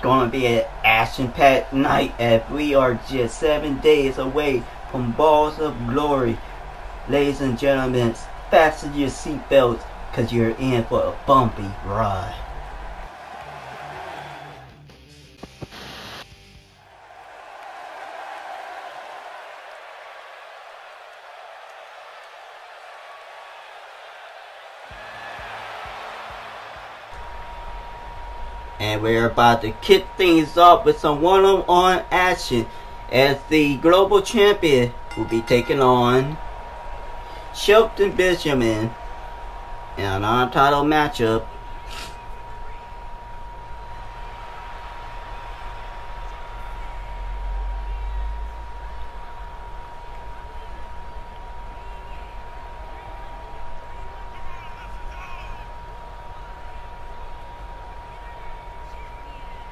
Gonna be an action-packed night as we are just seven days away from Balls of Glory. Ladies and gentlemen, fasten your seatbelts because you're in for a bumpy ride. We're about to kick things off with some one-on-one action as the global champion will be taking on Shelton Benjamin in an untitled matchup.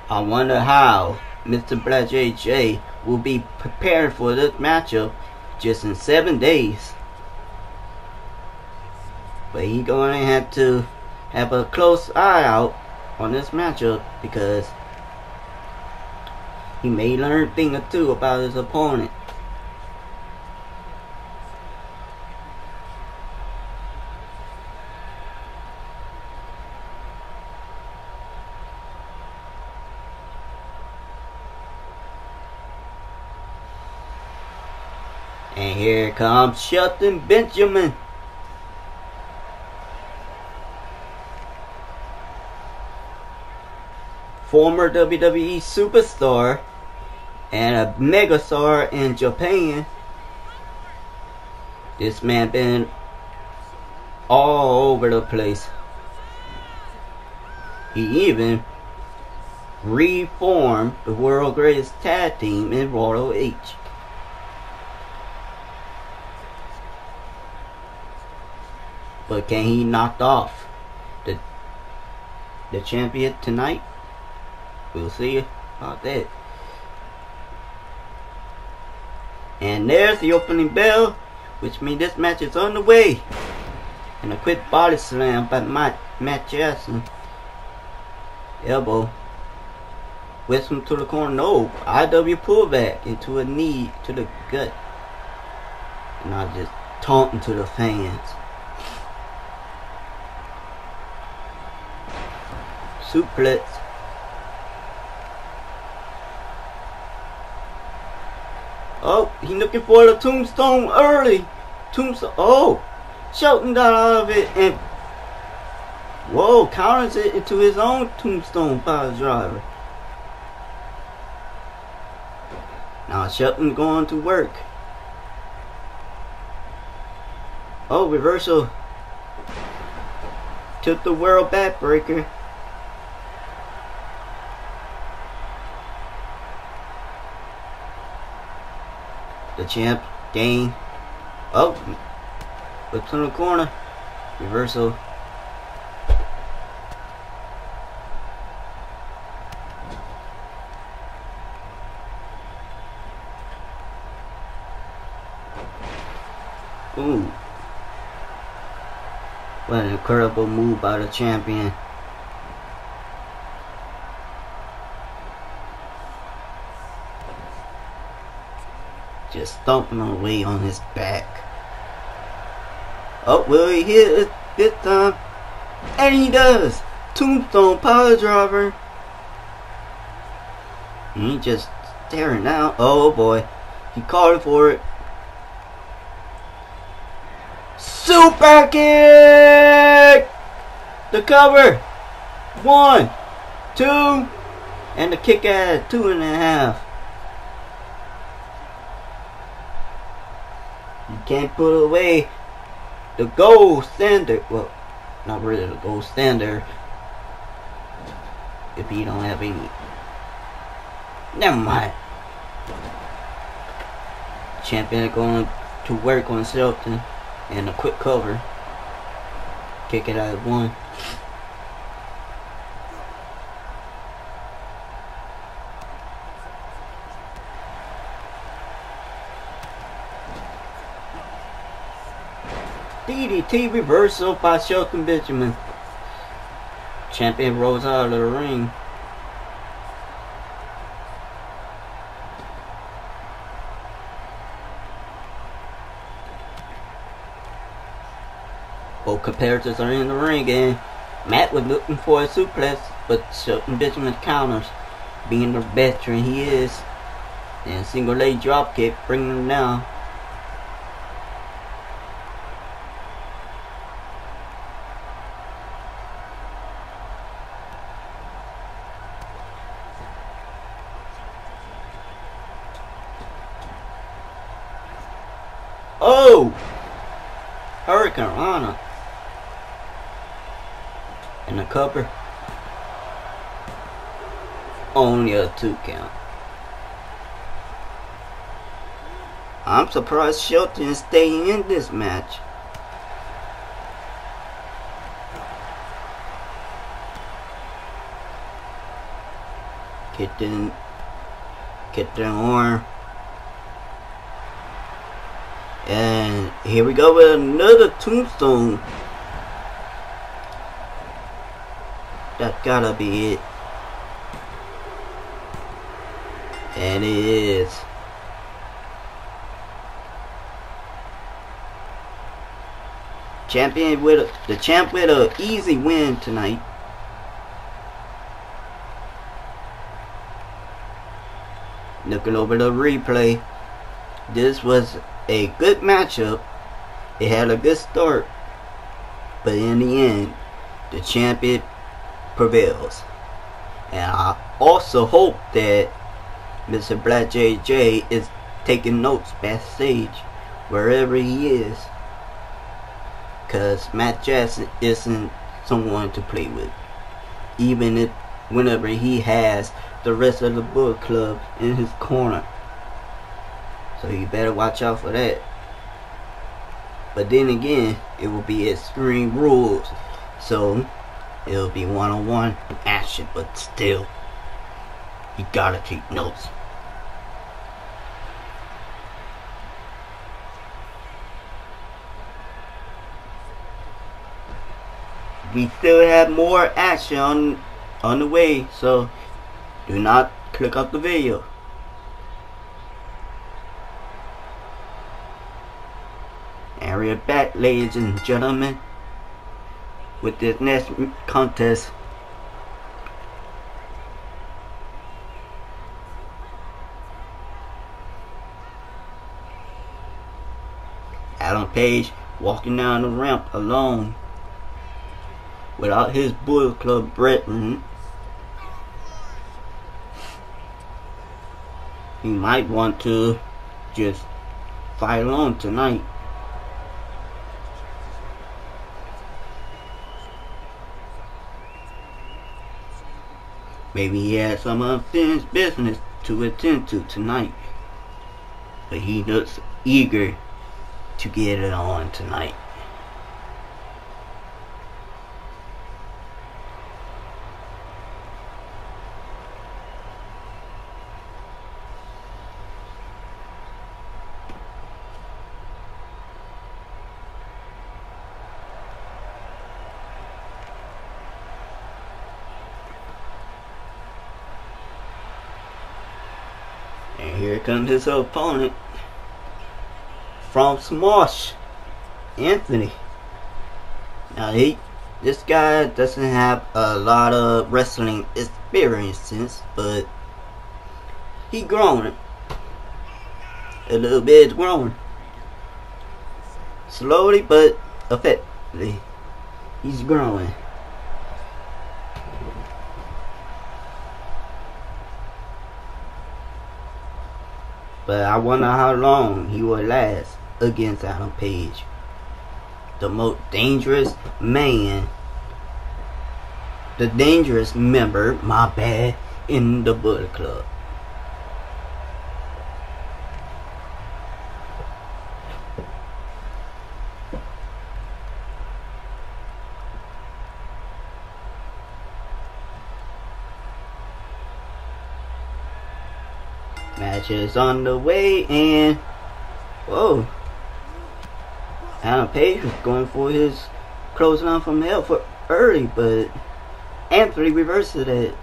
I wonder how Mr. Black JJ will be prepared for this matchup just in seven days. But he gonna have to have a close eye out on this matchup because he may learn a thing or two about his opponent. And here comes Shelton Benjamin. Former WWE superstar and a megastar in Japan. This man been all over the place. He even reformed the world greatest tag team in Royal H. But can he knock off the the champion tonight? We'll see about that. And there's the opening bell, which means this match is on the way. And a quick body slam by Matt, Matt Jackson. Elbow. Whips him to the corner. No. IW pullback into a knee to the gut. And I just taunting to the fans. Suplex. Oh, he looking for the tombstone early. Tombstone. Oh, Shelton got out of it and whoa, counters it into his own tombstone power driver. Now Shelton going to work. Oh, reversal. Took the world backbreaker. Champ gain. Oh, whips in the corner. Reversal. Ooh. What an incredible move by the champion. Just stomping away on his back. Oh, will he hit it this time? And he does! Tombstone power driver. And he just staring out. Oh boy. He called for it. Super kick! The cover. One, two, and the kick at two and a half. Can't put away the gold standard. Well, not really the gold standard. If you don't have any. Never mind. Champion going to work on Shelton and a quick cover. Kick it out of one. DDT reversal by Shelton Benjamin. Champion rolls out of the ring. Both competitors are in the ring and Matt was looking for a suplex, but Shelton Benjamin counters. Being the veteran he is, and single leg dropkick bringing him down. Two count. I'm surprised Shelton is staying in this match. Get the, get the arm. And here we go with another tombstone. That gotta be it. And it is. Champion with a, the champ with a easy win tonight. Looking over the replay. This was a good matchup. It had a good start. But in the end, the champion prevails. And I also hope that Mr. Black JJ is taking notes backstage, wherever he is. Because Matt Jackson isn't someone to play with. Even if whenever he has the rest of the Bullet Club in his corner. So you better watch out for that. But then again, it will be extreme rules. So it'll be one-on-one -on -one action, but still, you gotta take notes. We still have more action on, on the way, so do not click off the video. And we're back, ladies and gentlemen, with this next contest. Adam Page walking down the ramp alone without his Bullet Club brethren. Mm-hmm. He might want to just fight alone tonight. Maybe he has some unfinished business to attend to tonight. But he looks eager to get it on tonight. Comes his opponent from Smosh, Anthony. Now he, this guy doesn't have a lot of wrestling experiences, but he growing. A little bit growing. Slowly but effectively. He's growing. But I wonder how long he will last against Adam Page. The most dangerous man. The dangerous member, my bad, in the Bullet Club. Is on the way and whoa. Adam Page was going for his clothesline from hell for early, but Anthony reverses it.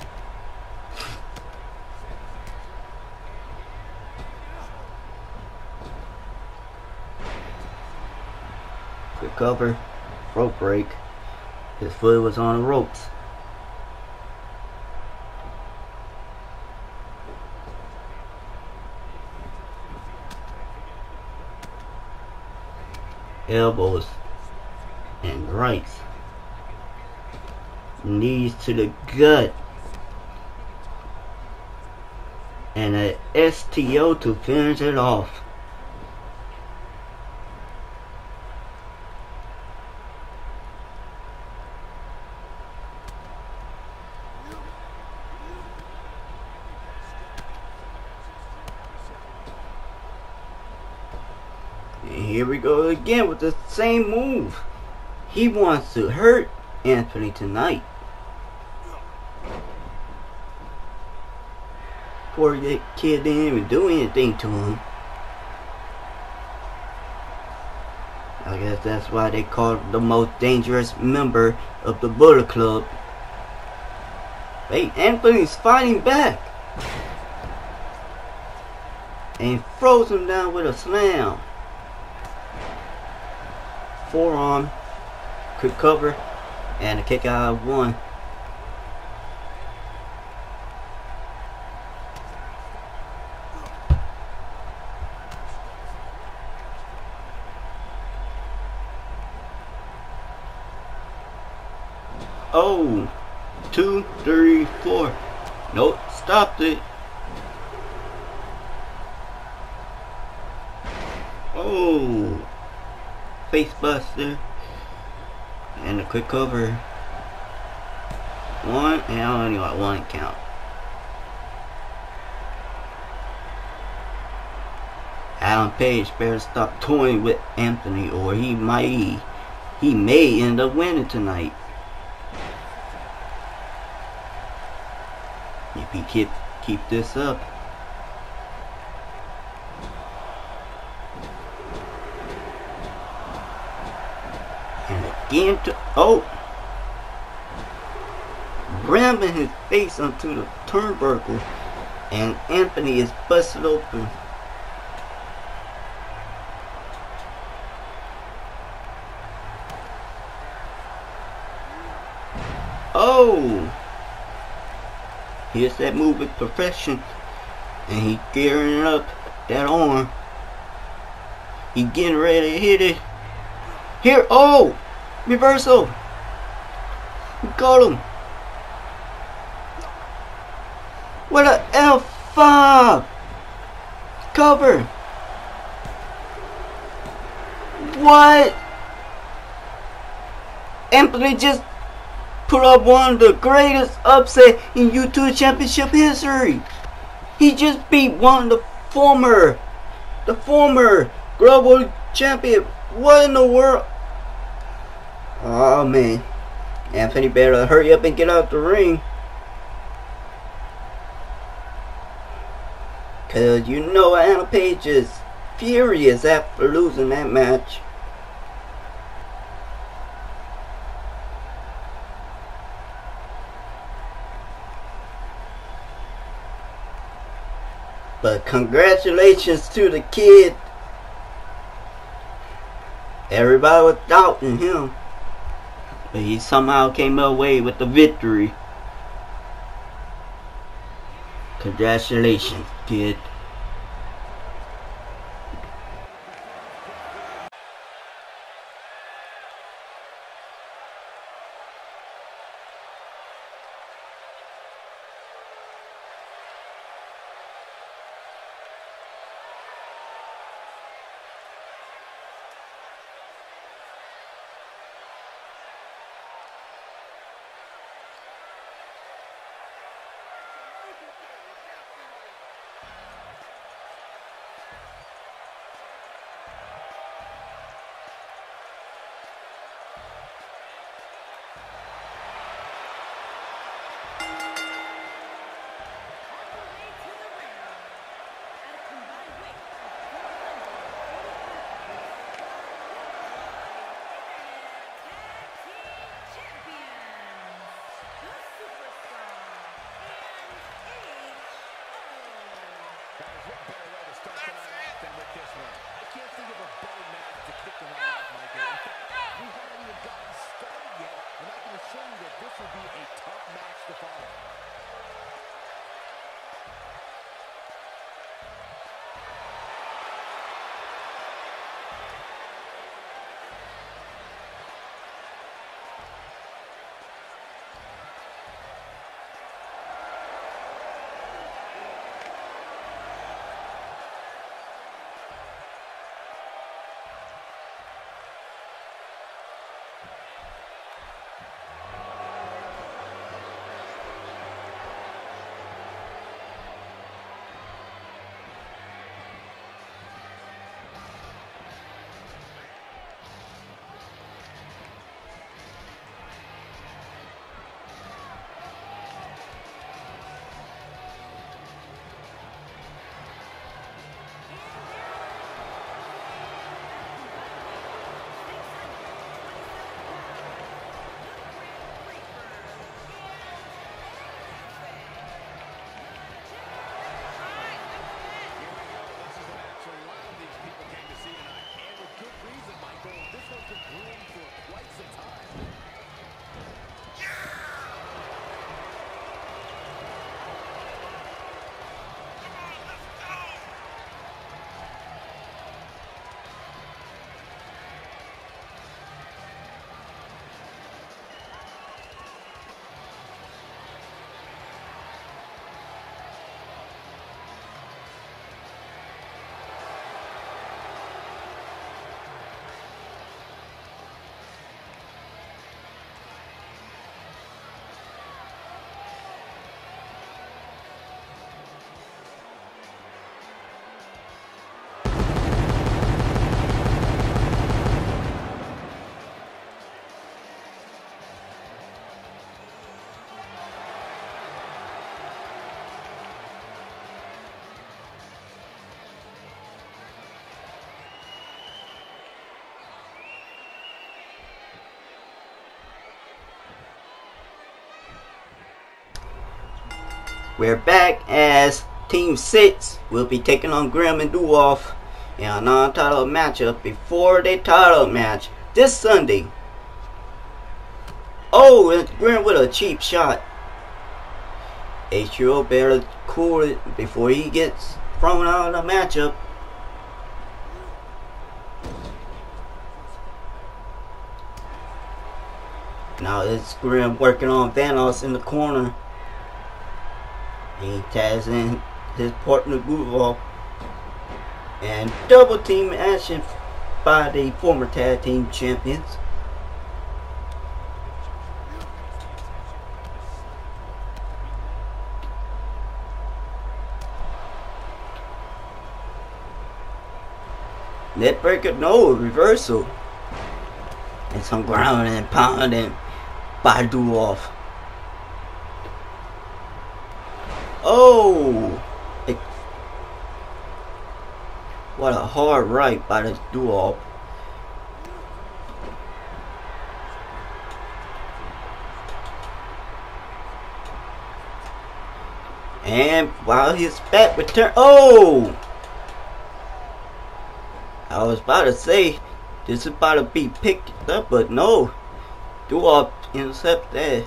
Quick cover. rope break. His foot was on the ropes. Elbows and rights. Knees to the gut. And a STO to finish it off. Here we go again with the same move. He wants to hurt Anthony tonight. Poor kid didn't even do anything to him. I guess that's why they call the most dangerous member of the Bullet Club. Hey, Anthony's fighting back. And throws him down with a slam forearm, quick cover, and a kick out of one. Oh, two, three, four. Nope, stopped it. Oh face buster and a quick cover. One and I only got one count. Adam Page better stop toying with Anthony or he might he may end up winning tonight. If he keep keep this up to oh ramming his face onto the turnbuckle and Anthony is busted open. Oh! Here's that move with perfection. And he gearing up that arm. He getting ready to hit it. Here, oh! Reversal! Got him! What a F5! Cover! What? Anthony just put up one of the greatest upset in YouTube Championship history. He just beat one of the former, the former global champion. What in the world? Oh man. Anthony better hurry up and get out the ring. Cause you know Adam Page is furious after losing that match. But congratulations to the kid. Everybody was doubting him. But he somehow came away with the victory. Congratulations, kid. We're back as Team 6 will be taking on Grim and Duoff in a non-title matchup before the title match this Sunday. Oh, and Grim with a cheap shot. H2O better cool it before he gets thrown out of the matchup. Now it's Grim working on Vanoss in the corner. He tags in his partner Duval. And double team action by the former tag team champions. Net breaker, no reversal. And some ground and pounding by. Oh! It, what a hard right by the duo. And while his back return, oh! I was about to say this is about to be picked up, but no. Duop intercept that.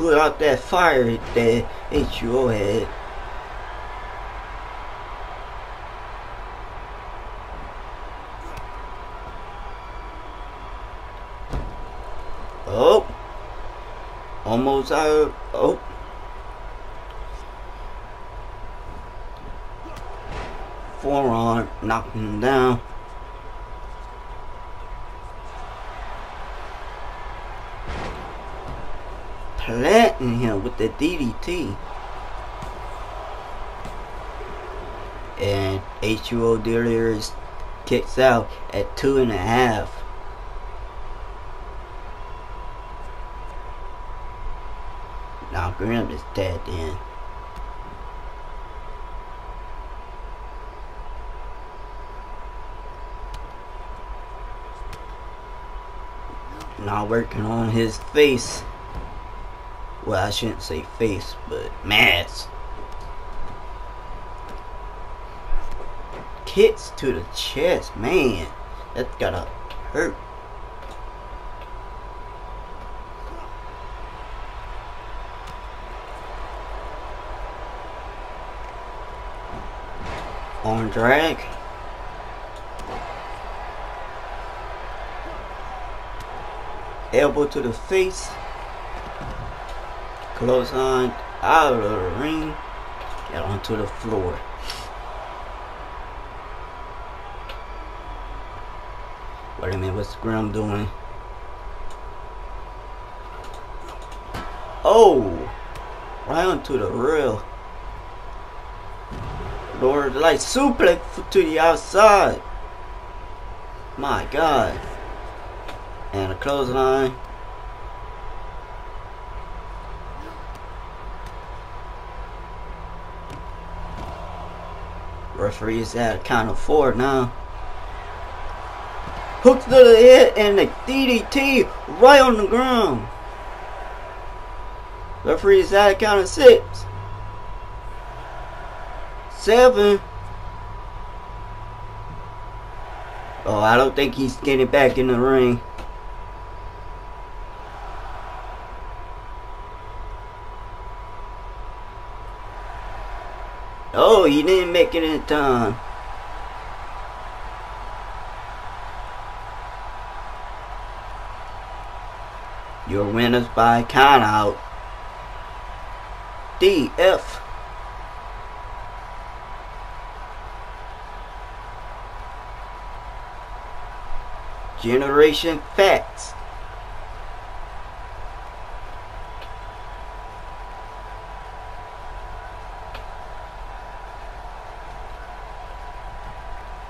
put out that fire that H2O had. Oh. Out. Oh. Forearm knocking him down. planting him with the DDT. And H2O Delirious kicks out at two and a half. Now Grim is dead in. Now working on his face. Well, I shouldn't say face, but mask. Kicks to the chest, man. That's gotta hurt. Drag. Elbow to the face. Close on out of the ring. Get onto the floor. Wait a minute, what's Grim doing? Oh! Right onto the rail. Lord, like suplex to the outside. My God. And a clothesline. Referee is at a count of four now. Hooks to the head and the DDT right on the ground. Referee is at a count of six. Seven. Oh, I don't think he's getting back in the ring. Oh, he didn't make it in time. Your winners by count out. DF. Generation Facts.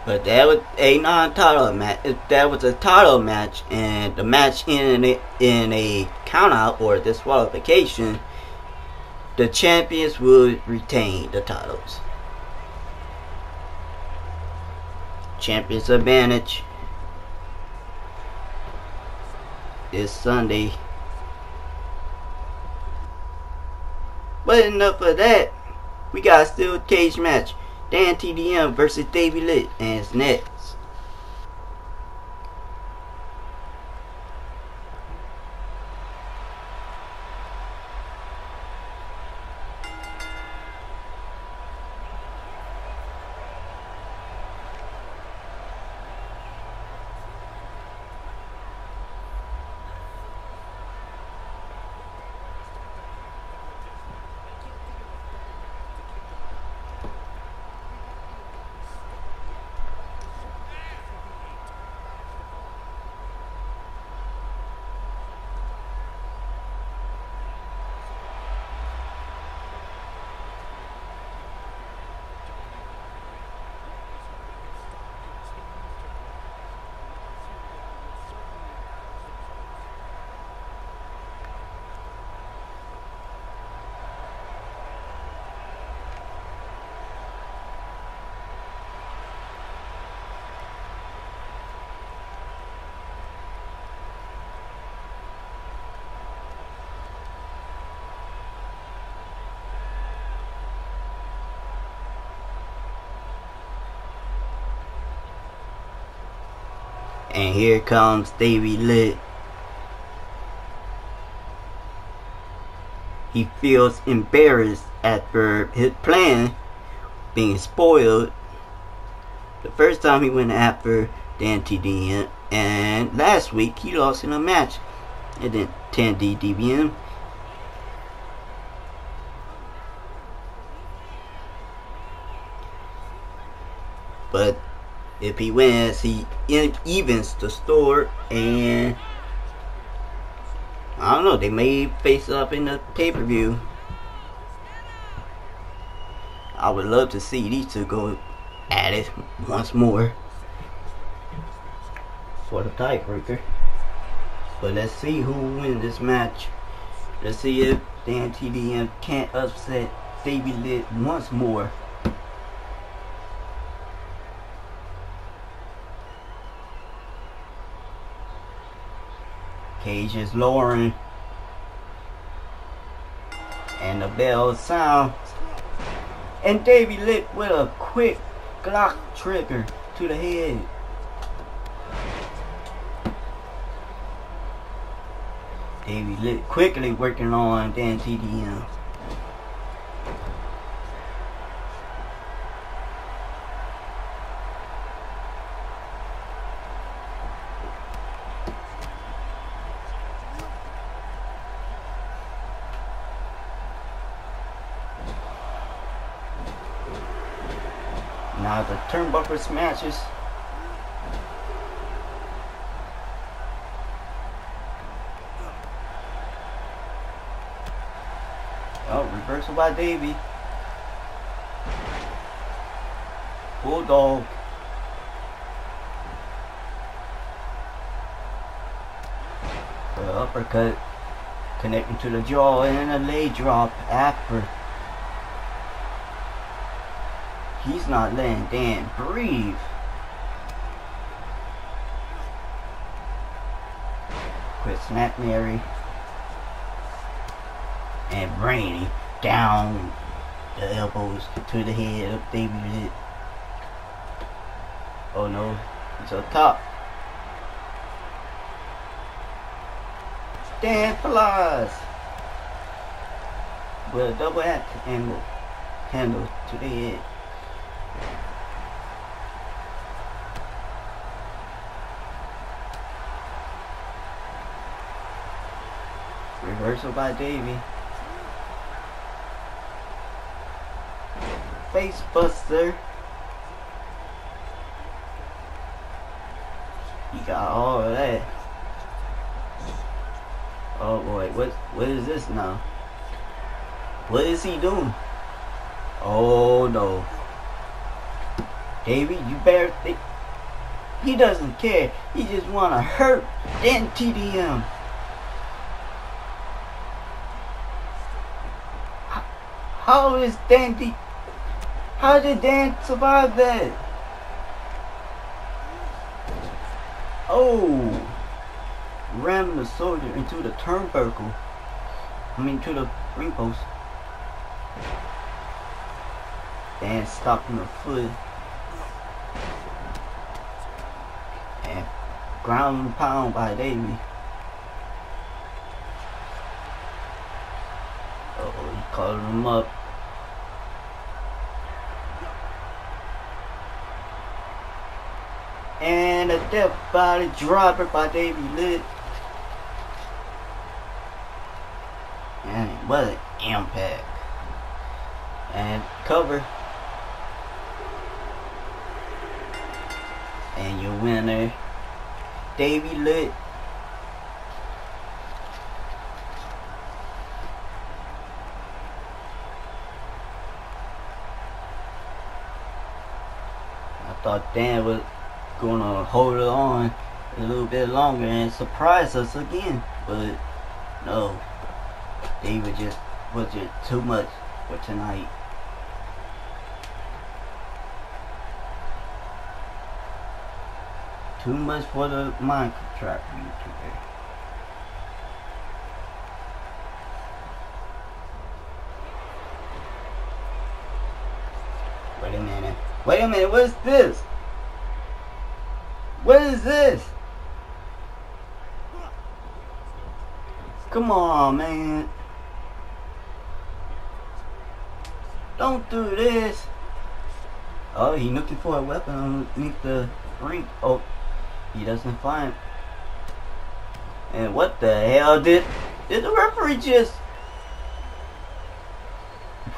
But that was a non-title match. If that was a title match, and the match in a, in a countout or disqualification, the champions would retain the titles. Champions advantage this Sunday. But enough of that. We got a steel cage match. Dan TDM versus Davey Lit and Snap. And here comes Davey Lit. He feels embarrassed after his plan being spoiled. The first time he went after Dan TDM, and last week he lost in a match and then 10 DDBM. But if he wins, he evens the score, and I don't know. They may face up in the pay per view. I would love to see these two go at it once more for the tiebreaker. But let's see who wins this match. Let's see if Dan TDM can't upset Davey Lit once more. Cage is lowering. And the bell sounds. And Davy Lit with a quick Glock trigger to the head. Davy Lit quickly working on Dan TDM. Now the turnbuckle smashes. Oh, reversal by Davey. Bulldog. The uppercut connecting to the jaw and a leg drop after. Not letting Dan breathe. Quit Snap Mary. And Brainy down the elbows to the head of David. Oh no, it's up top. Dan flies with a double act angle handle to the head. Reversal by Davey. Face buster. You got all of that. Oh boy, what what is this now? What is he doing? Oh no. Davey, you better think he doesn't care. He just wanna hurt Dan TDM. How is Dan D How did Dan survive that? Oh ram the soldier into the turnbuckle. I mean to the ring post. and stopping the foot. And ground pound by Davey. Oh, he called him up. Death body dropper by Davey Lit. And what an impact. And cover. And your winner, Davey Lit. I thought Dan was gonna hold it on a little bit longer and surprise us again, but no, David just was just too much for tonight. Too much for the mind trap YouTuber. Wait a minute. Wait a minute, what's this? What is this? Come on, man. Don't do this. Oh, he looking for a weapon underneath the ring. Oh, he doesn't find. And what the hell did did the referee just?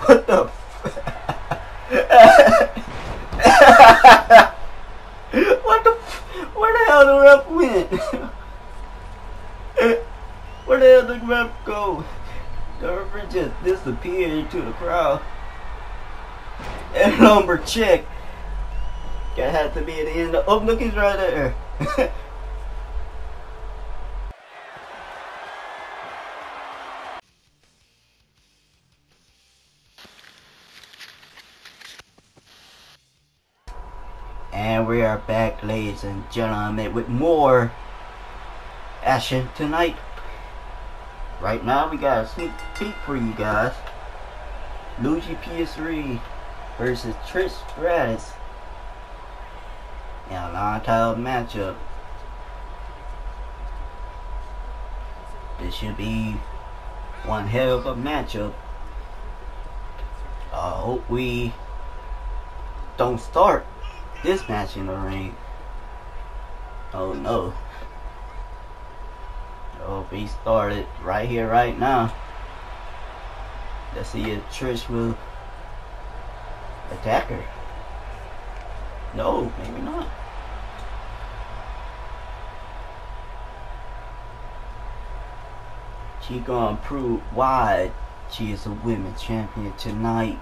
What the? what the? Where the hell the ref went? Where the hell did the ref go? The referee just disappeared into the crowd. And number check. That had to be at the end. Of, oh, look, he's right there. back, ladies and gentlemen, with more action tonight. Right now, we got a sneak peek for you guys. Luigi PS3 versus Trish Stratus in a non-title matchup. This should be one hell of a matchup. I hope we don't start this match in the ring. Oh no. Oh, he started right here, right now. Let's see if Trish will attack her. No, maybe not. She gonna prove why she is a women's champion tonight.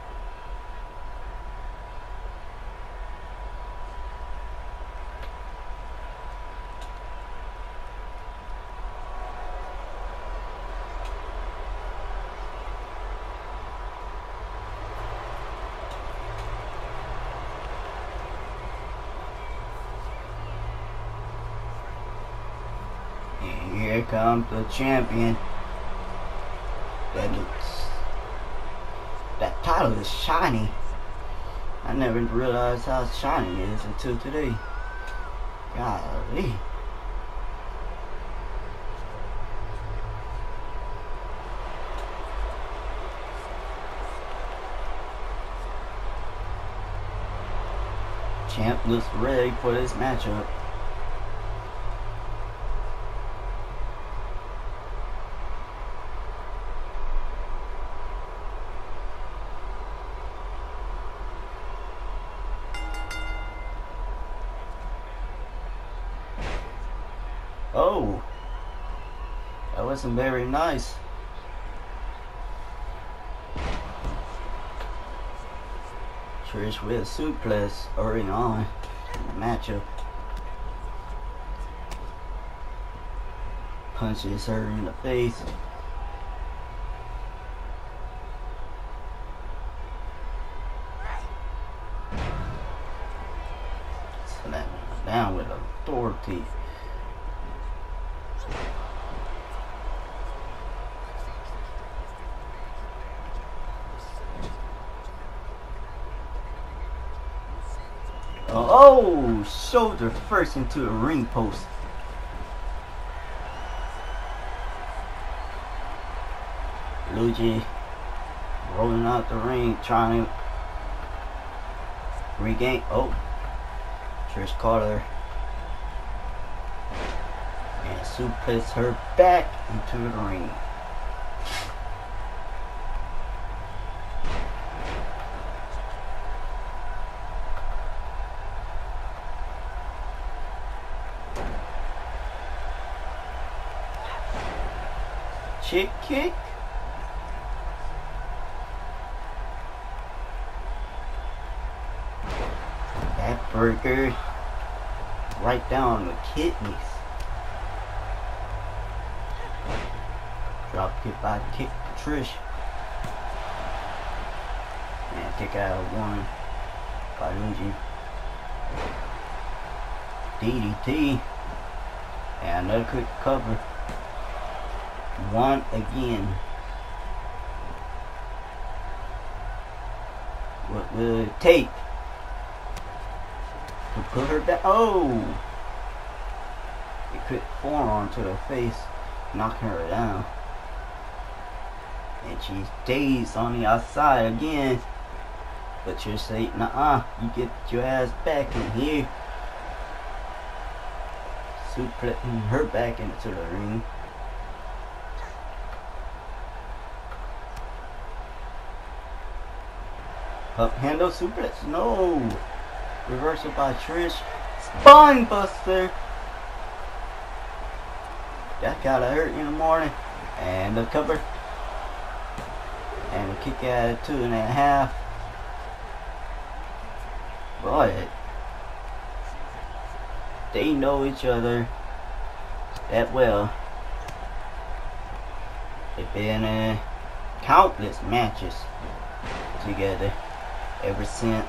And the champion. That looks. That title is shiny. I never realized how shiny it is until today. Golly. Champ looks ready for this matchup. Oh, that wasn't very nice. Trish with a suplex early on in the matchup. Punches her in the face. Slamming her down with authority. Shoulder first into the ring post. Luigi rolling out the ring, trying to regain. Oh, Trish Carter. And suplex her back into the ring. Chick kick? That burger right down the kidneys. Drop kick by kick Trish. And kick out of one by Luigi. DDT. And another quick cover. One again. What will it take to put her down? Oh! It quick forearm to the face, knocking her down. And she's dazed on the outside again. But you're saying, nah, you get your ass back in here. Suplexing her back into the ring. Up handle suplex. No. Reversal by Trish. Spine buster. That gotta hurt in the morning. And the cover. And a kick out of two and a half. But they know each other that well. They've been in countless matches together ever since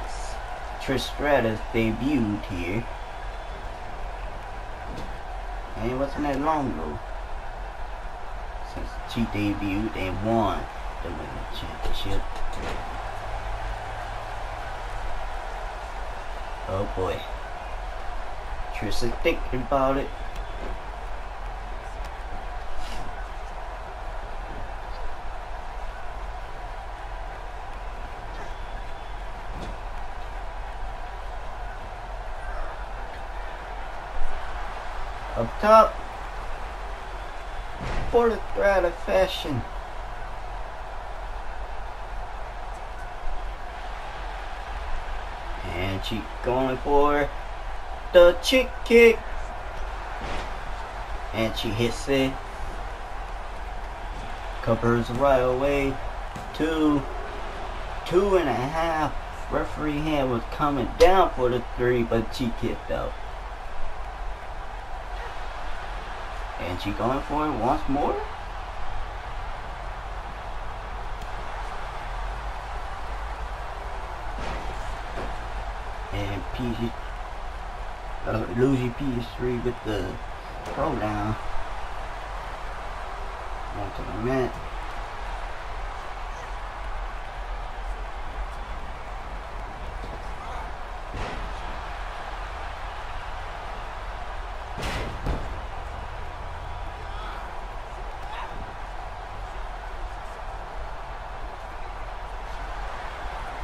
Trish Stratus debuted here. And it wasn't that long ago since she debuted and won the Women's Championship. Oh boy. Trish is thinking about it. Top. For the Stratusfaction. And she going for the chick kick. And she hits it. Covers right away. Two. Two and a half. Referee hand was coming down for the three, but she kicked out. And she going for it once more? And PG uh, Luigi PS3 with the pro down onto the mat.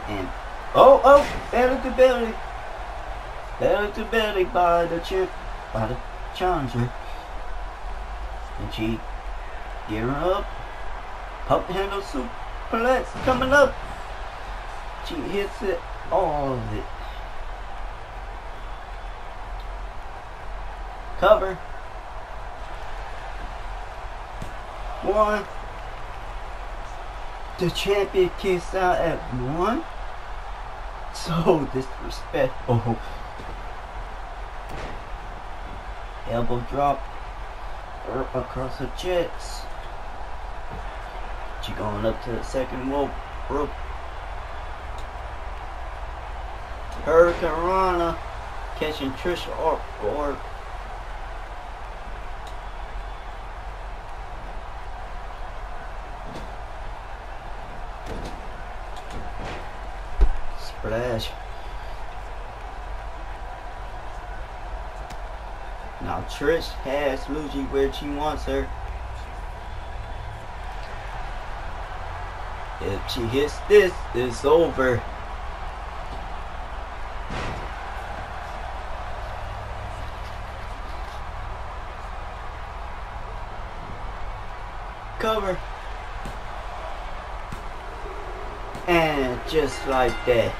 And oh oh belly to belly. Belly to belly by the chip by the challenger. And she gearing up. Pump handle suplex coming up. She hits it all of it. Cover. One. The champion kicks out at one. So disrespectful. Elbow drop across her chest. She going up to the second rope. rope. Hurricanrana catching Trisha or or splash. Now Trish has Luigi where she wants her. If she hits this, it's over. Cover. And just like that,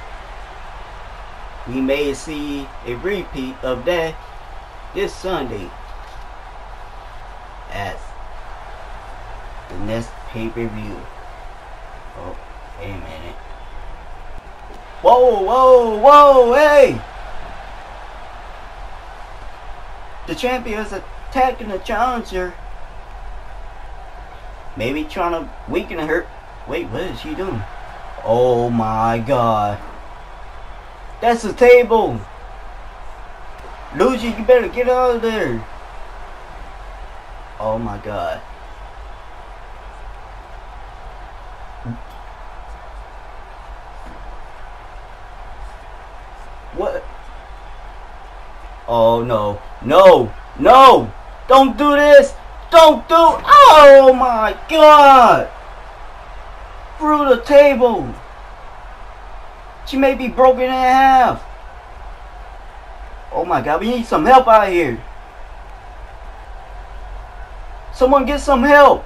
we may see a repeat of that this Sunday as the next pay-per-view. Oh, wait a minute. Whoa, whoa, whoa, hey! The champion is attacking the challenger. Maybe trying to weaken her. Wait, what is she doing? Oh my god. That's the table! Luigi, you better get out of there! Oh my god. What? Oh no. No! No! Don't do this! Don't do Oh my god! Through the table! She may be broken in half! Oh my god, we need some help out here! Someone get some help!